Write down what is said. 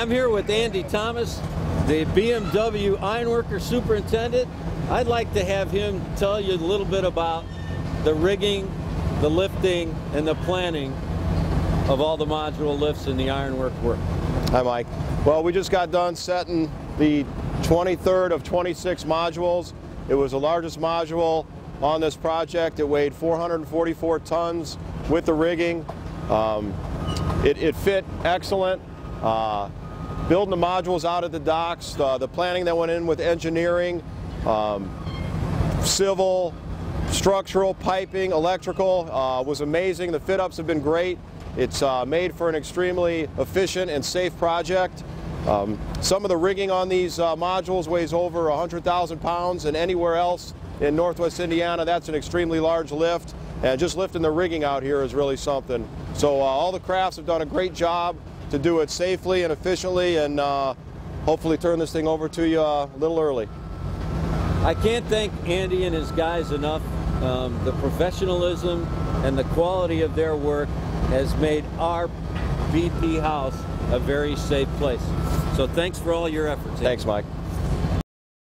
Andy Thomas, the BMW Ironworker Superintendent. I'd like to have him tell you a little bit about the rigging, the lifting, and the planning of all the module lifts in the ironwork work. Hi, Mike. Well, we just got done setting the 23rd of 26 modules. It was the largest module on this project. It weighed 444 tons with the rigging. Um, it, it, fit excellent. Uh, building the modules out at the docks, the, the planning that went in with engineering, um, civil, structural, piping, electrical uh, was amazing. The fit-ups have been great. It's uh, made for an extremely efficient and safe project. Um, some of the rigging on these uh, modules weighs over 100,000 pounds and anywhere else in northwest Indiana that's an extremely large lift and just lifting the rigging out here is really something. So uh, all the crafts have done a great job to do it safely and efficiently and uh, hopefully turn this thing over to you uh, a little early. I can't thank Andy and his guys enough. Um, the professionalism and the quality of their work has made our BP house a very safe place. So thanks for all your efforts. Thanks, Mike.